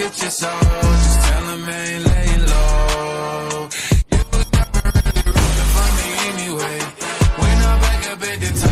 get your soul. Just tell him I ain't laying low. You never really rooting for me anyway. When I back up at the top.